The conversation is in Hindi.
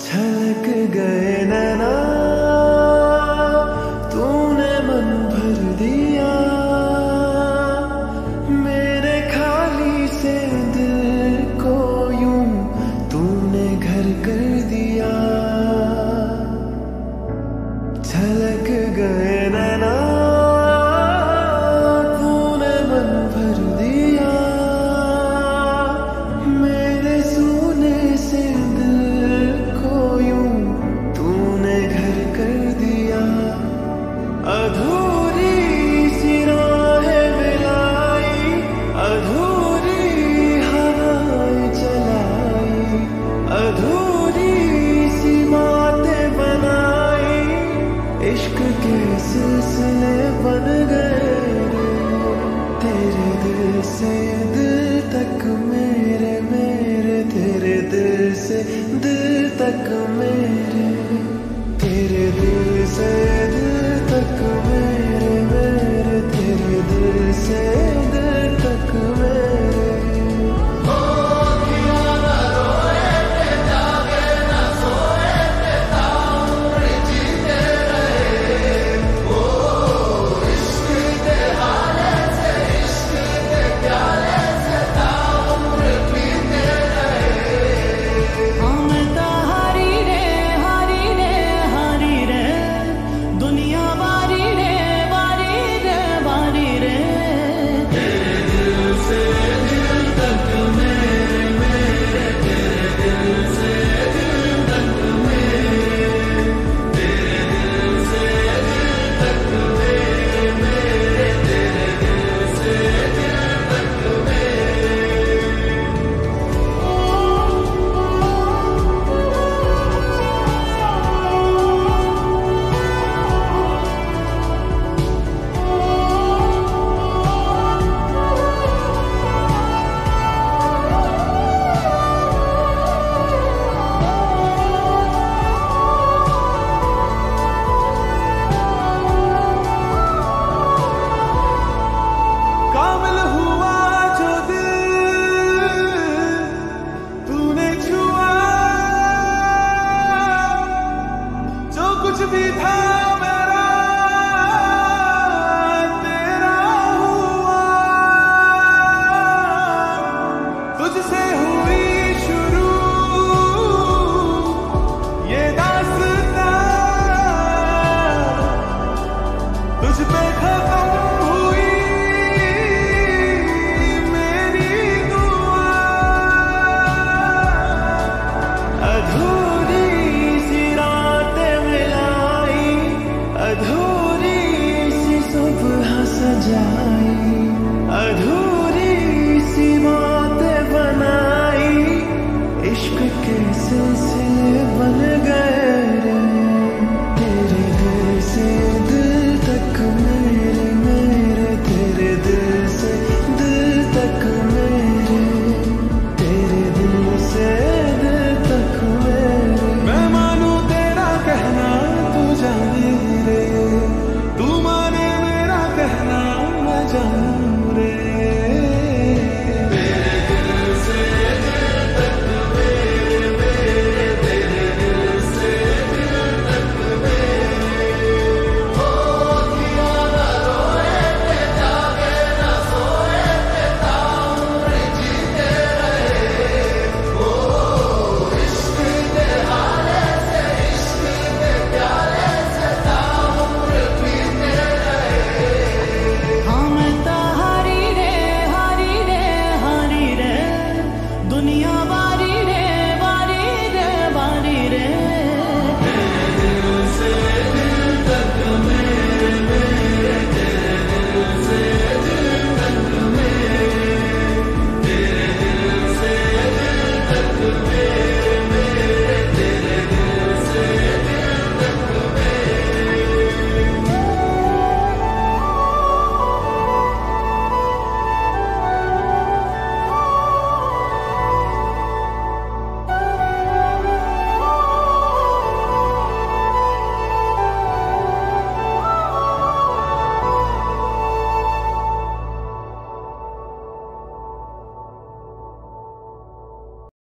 छलक गए नैना से दिल तक मेरे मेरे तेरे दिल से दिल तक मेरे तेरे दिल से। 是背叛。